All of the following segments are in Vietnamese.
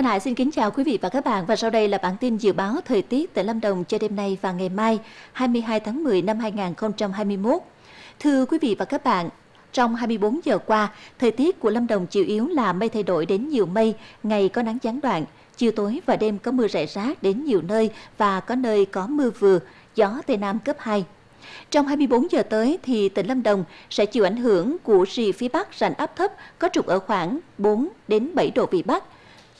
Thanh Hải xin kính chào quý vị và các bạn và sau đây là bản tin dự báo thời tiết tại Lâm Đồng cho đêm nay và ngày mai 22 tháng 10 năm 2021. Thưa quý vị và các bạn, trong 24 giờ qua, thời tiết của Lâm Đồng chủ yếu là mây thay đổi đến nhiều mây, ngày có nắng gián đoạn, chiều tối và đêm có mưa rải rác đến nhiều nơi và có nơi có mưa vừa, gió Tây Nam cấp 2. Trong 24 giờ tới thì tỉnh Lâm Đồng sẽ chịu ảnh hưởng của rì phía Bắc rãnh áp thấp có trục ở khoảng 4 đến 7 độ vị Bắc.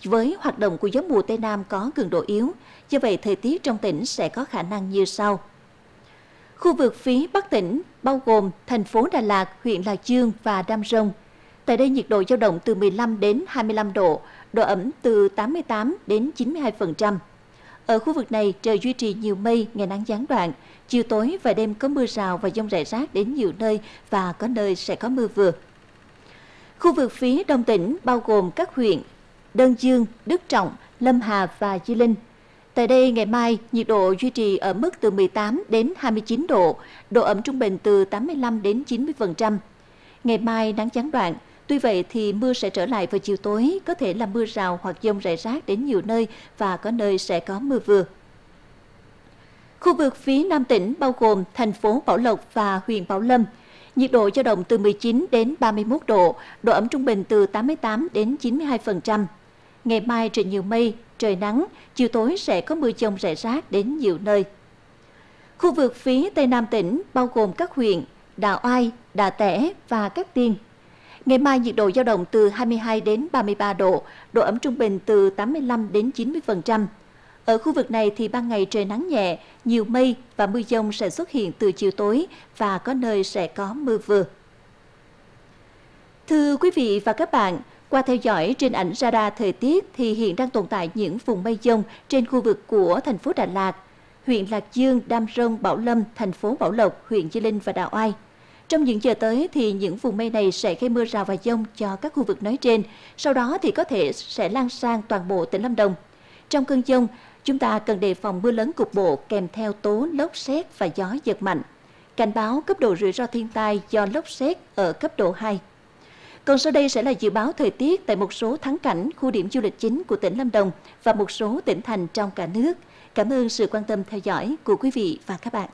Với hoạt động của gió mùa Tây Nam có cường độ yếu, do vậy thời tiết trong tỉnh sẽ có khả năng như sau. Khu vực phía Bắc tỉnh bao gồm thành phố Đà Lạt, huyện Lạc Dương và Đam Rông. Tại đây nhiệt độ dao động từ 15 đến 25 độ, độ ẩm từ 88 đến 92%. Ở khu vực này trời duy trì nhiều mây, ngày nắng gián đoạn, chiều tối và đêm có mưa rào và dông rải rác đến nhiều nơi và có nơi sẽ có mưa vừa. Khu vực phía đông tỉnh bao gồm các huyện Đơn Dương, Đức Trọng, Lâm Hà và Di Linh. Tại đây ngày mai nhiệt độ duy trì ở mức từ 18 đến 29 độ, độ ẩm trung bình từ 85 đến 90%. Ngày mai nắng gián đoạn, Tuy vậy thì mưa sẽ trở lại vào chiều tối, có thể là mưa rào hoặc dông rải rác đến nhiều nơi và có nơi sẽ có mưa vừa. Khu vực phía Nam tỉnh bao gồm thành phố Bảo Lộc và huyện Bảo Lâm, nhiệt độ dao động từ 19 đến 31 độ, độ ẩm trung bình từ 88 đến 92%. Ngày mai trời nhiều mây, trời nắng, chiều tối sẽ có mưa dông rải rác đến nhiều nơi. Khu vực phía Tây Nam tỉnh bao gồm các huyện Đà Ai, Đà Tẻ và Cát Tiên. Ngày mai nhiệt độ dao động từ 22 đến 33 độ, độ ẩm trung bình từ 85 đến 90%. Ở khu vực này thì ban ngày trời nắng nhẹ, nhiều mây và mưa dông sẽ xuất hiện từ chiều tối và có nơi sẽ có mưa vừa. Thưa quý vị và các bạn, qua theo dõi trên ảnh radar thời tiết thì hiện đang tồn tại những vùng mây dông trên khu vực của thành phố Đà Lạt, huyện Lạc Dương, Đam Rông, Bảo Lâm, thành phố Bảo Lộc, huyện Di Linh và Đào Oai. Trong những giờ tới thì những vùng mây này sẽ gây mưa rào và dông cho các khu vực nói trên, sau đó thì có thể sẽ lan sang toàn bộ tỉnh Lâm Đồng. Trong cơn dông, chúng ta cần đề phòng mưa lớn cục bộ kèm theo tố lốc xét và gió giật mạnh. Cảnh báo cấp độ rủi ro thiên tai do lốc xét ở cấp độ 2. Còn sau đây sẽ là dự báo thời tiết tại một số thắng cảnh, khu điểm du lịch chính của tỉnh Lâm Đồng và một số tỉnh thành trong cả nước. Cảm ơn sự quan tâm theo dõi của quý vị và các bạn.